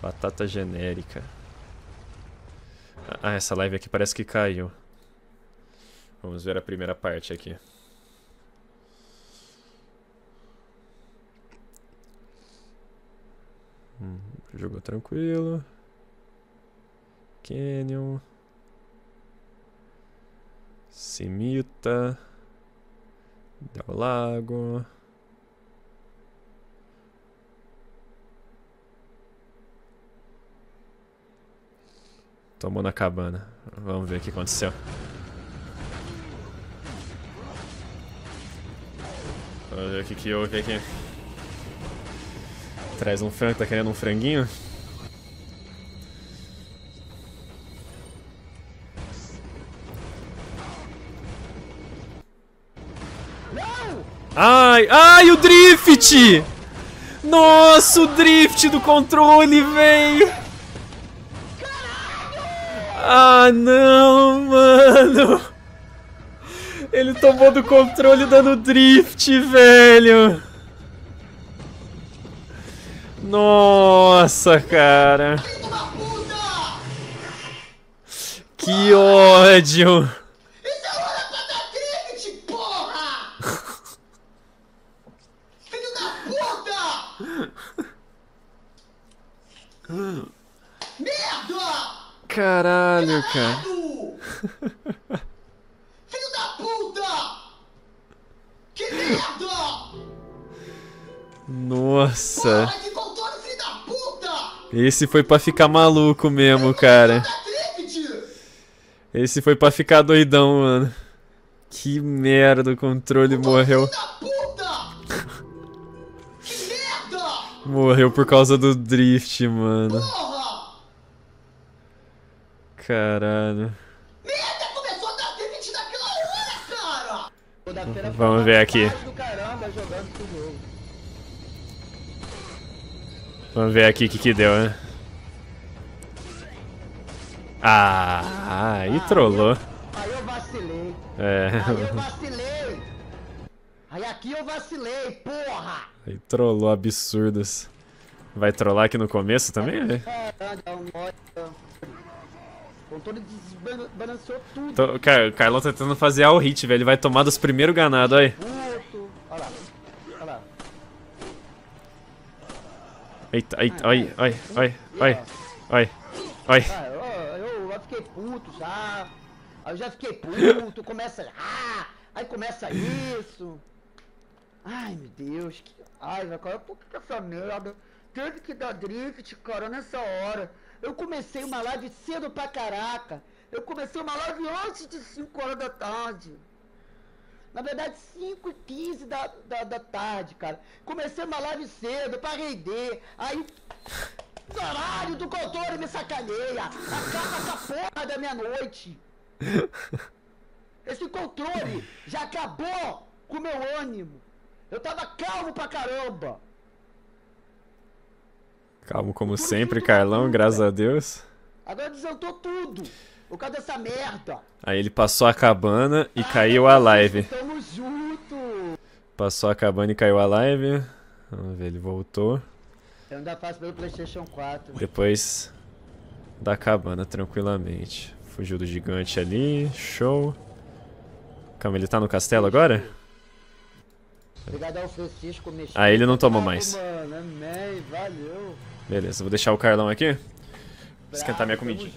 Batata genérica. Ah, essa live aqui parece que caiu. Vamos ver a primeira parte aqui. Hum, jogo tranquilo. Canyon. Simita. Del Lago. Tomou na cabana. Vamos ver o que aconteceu. Vamos ver o que, que houve aqui. Traz um frango, tá querendo um franguinho? Ai, ai, o drift! Nossa, o drift do controle, velho! Ah, não, mano! Ele tomou do controle dando drift, velho! Nossa, cara! Que ódio! Merda! Caralho, cara. Filho da puta! Que merda! Nossa. Filho da puta! Esse foi pra ficar maluco mesmo, cara. Esse foi pra ficar doidão, mano. Que merda, o controle morreu. Morreu por causa do drift, mano. Caralho. Merda! Começou a dar drift naquela hora, cara! Vamos ver aqui. Vamos ver aqui o que que deu, né? Ah, aí trollou. Aí eu vacilei. É, Aí eu vacilei. Aí aqui eu vacilei, porra! aí trollou absurdos. Vai trollar aqui no começo também, é um nó- O controle desbalanceou tudo. Tô- cara, o Carlão tá tentando fazer all hit, velho. Ele vai tomar dos primeiros ganados, aí. Puto. Olha lá. Olha lá. Eita, eita, ai, ai, ai, ai, ai, ai. Eu, eu fiquei puto já. Aí eu já fiquei puto, começa. Ah, aí começa isso. Ai meu Deus, que raiva, cara. Por que essa merda teve que dar drift, cara, nessa hora? Eu comecei uma live cedo pra caraca. Eu comecei uma live antes de 5 horas da tarde. Na verdade, 5 e 15 da, da, da tarde, cara. Comecei uma live cedo pra render. Aí Caralho do controle me sacaneia! Acaba com a porra da minha noite! Esse controle já acabou com o meu ânimo! Eu tava calmo pra caramba! Calmo como sempre, Carlão, graças a Deus. Agora desantou tudo! Por causa dessa merda! Aí ele passou a cabana e caiu a live. Tamo junto! Passou a cabana e caiu a live. Vamos ver, ele voltou. Eu ainda faço pelo Playstation 4. Depois da cabana, tranquilamente. Fugiu do gigante ali, show. Calma, ele tá no castelo agora? Obrigado ao Francisco. Ah, ele não tomou mais. Mano, amém, valeu. Beleza, vou deixar o Carlão aqui. Esquentar minha comidinha.